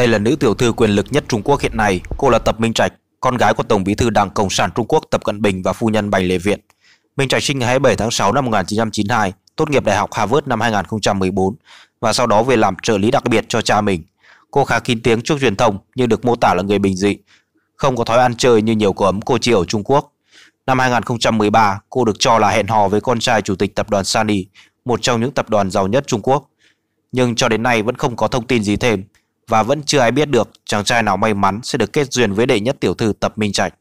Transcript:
Đây là nữ tiểu thư quyền lực nhất Trung Quốc hiện nay, cô là Tập Minh Trạch, con gái của Tổng bí thư Đảng Cộng sản Trung Quốc Tập Cận Bình và phu nhân Bành Lệ Viện. Minh Trạch sinh ngày 27 tháng 6 năm 1992, tốt nghiệp Đại học Harvard năm 2014 và sau đó về làm trợ lý đặc biệt cho cha mình. Cô khá kín tiếng trước truyền thông nhưng được mô tả là người bình dị, không có thói ăn chơi như nhiều cô ấm cô chị ở Trung Quốc. Năm 2013, cô được cho là hẹn hò với con trai chủ tịch tập đoàn Sany, một trong những tập đoàn giàu nhất Trung Quốc. Nhưng cho đến nay vẫn không có thông tin gì thêm và vẫn chưa ai biết được chàng trai nào may mắn sẽ được kết duyên với đệ nhất tiểu thư Tập Minh Trạch.